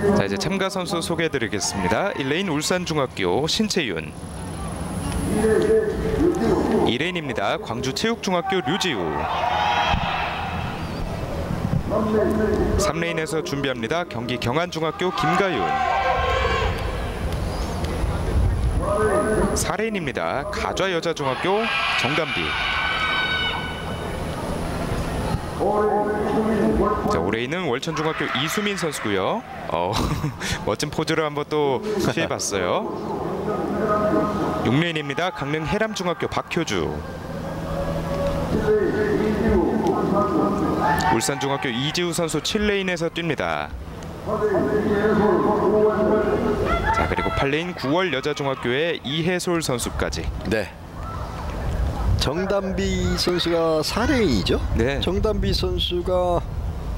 자 이제 참가 선수 소개해드리겠습니다. 1레인 울산중학교 신채윤 2레인입니다. 광주체육중학교 류지우 3레인에서 준비합니다. 경기 경안중학교 김가윤 4레인입니다. 가좌여자중학교 정담비 자, 5레인은 월천중학교 이수민 선수고요. 어, 멋진 포즈를 한번 또 취해봤어요. 6레인입니다. 강릉 해람중학교 박효주. 울산중학교 이지우 선수 7레인에서 뜁니다. 자 그리고 8레인 구월여자중학교의 이혜솔 선수까지. 네. 정담비 선수가 4레인이죠. 네. 정담비 선수가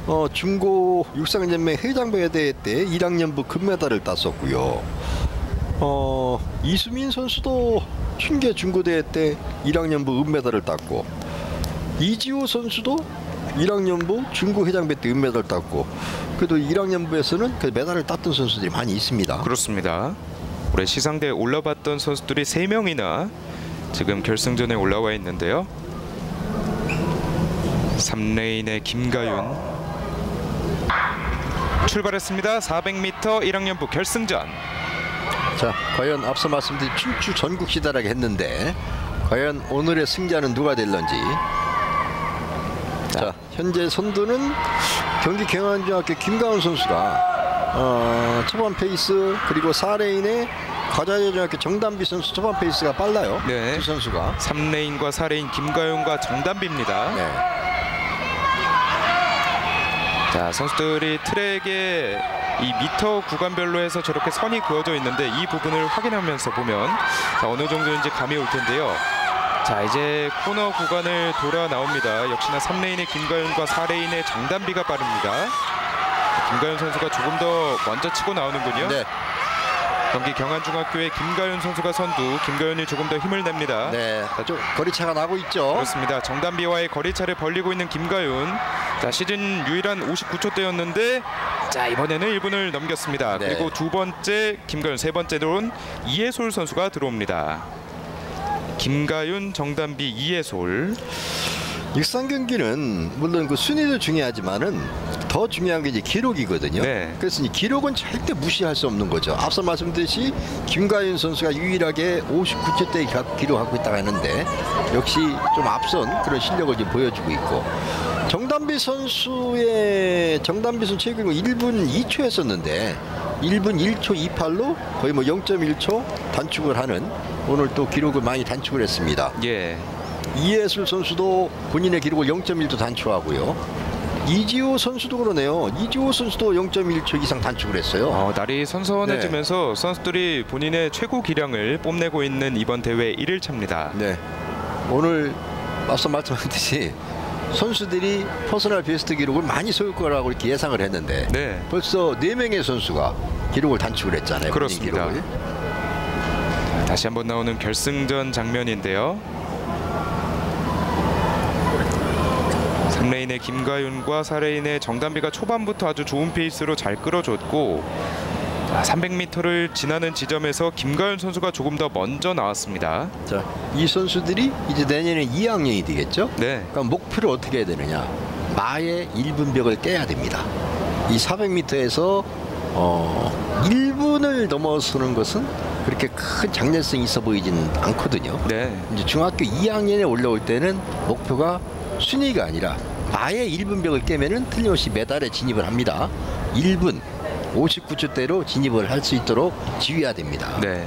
어, 중고 육상연맹 회장배회 대회 때 1학년부 금메달을 땄었고요. 어, 이수민 선수도 춘계 중고대회 때 1학년부 은메달을 땄고 이지호 선수도 1학년부 중고 회장배 때 은메달 땄고 그래도 1학년부에서는 그 메달을 땄던 선수들이 많이 있습니다. 그렇습니다. 올해 시상대에 올라봤던 선수들이 3명이나 지금 결승전에 올라와 있는데요. 3레인의 김가윤 출발했습니다. 400m 1학년부 결승전. 자, 과연 앞서 말씀드린 춘추 전국 시대라고 했는데 과연 오늘의 승자는 누가 될런지. 자, 현재 선두는 경기 경안중학교 김가윤 선수가 어, 초반 페이스 그리고 4레인의 과자여중학교 정담비 선수 초반 페이스가 빨라요. 네. 두 선수가. 3레인과 4레인 김가윤과 정담비입니다. 네. 자 선수들이 트랙에 이 미터 구간별로 해서 저렇게 선이 그어져 있는데 이 부분을 확인하면서 보면 자, 어느 정도인지 감이 올 텐데요. 자 이제 코너 구간을 돌아 나옵니다. 역시나 3레인의 김가윤과 4레인의 정담비가 빠릅니다. 김가윤 선수가 조금 더 먼저 치고 나오는군요. 네. 경기 경안중학교의 김가윤 선수가 선두, 김가윤이 조금 더 힘을 냅니다. 네. 좀 거리차가 나고 있죠. 그렇습니다. 정담비와의 거리차를 벌리고 있는 김가윤. 자 시즌 유일한 59초대였는데 자 이번에는 1분을 넘겼습니다. 네. 그리고 두 번째 김가윤, 세 번째로는 이해솔 선수가 들어옵니다. 김가윤, 정담비, 이해솔. 육상 경기는 물론 그 순위도 중요하지만은 더 중요한 게 이제 기록이거든요. 네. 그래서 이 기록은 절대 무시할 수 없는 거죠. 앞서 말씀드렸듯이 김가윤 선수가 유일하게 59초대 기록하고 있다고 했는데 역시 좀 앞선 그런 실력을 지금 보여주고 있고 정담비 선수의 정담비 선수 기록 1분 2초 했었는데 1분 1초 28로 거의 뭐 0.1초 단축을 하는 오늘 또 기록을 많이 단축을 했습니다. 예. 이예술 선수도 본인의 기록을 0.1초 단축하고요. 이지호 선수도 그러네요. 이지호 선수도 0.1초 이상 단축을 했어요. 어, 날이 선선해지면서 선수들이 본인의 최고 기량을 뽐내고 있는 이번 대회 1일 차입니다. 네. 오늘 앞서 말씀하셨듯이 선수들이 personal best 기록을 많이 세울 거라고 이렇게 예상을 했는데 네. 벌써 네 명의 선수가 기록을 단축을 했잖아요. 그렇습니다. 다시 한번 나오는 결승전 장면인데요. 3레인의 김가윤과 4레인의 정담비가 초반부터 아주 좋은 페이스로 잘 끌어줬고 300m를 지나는 지점에서 김가윤 선수가 조금 더 먼저 나왔습니다. 자, 이 선수들이 이제 내년에 2학년이 되겠죠? 네. 그러니까 목표를 어떻게 해야 되느냐? 마의 1분벽을 깨야 됩니다. 이 400m에서 어, 1분을 넘어서는 것은 그렇게 큰 장래성이 있어 보이지는 않거든요. 네. 이제 중학교 2학년에 올라올 때는 목표가 순위가 아니라 마의 1분벽을 깨면은 틀림없이 메달에 진입을 합니다. 1분 59초대로 진입을 할 수 있도록 지휘해야 됩니다. 네.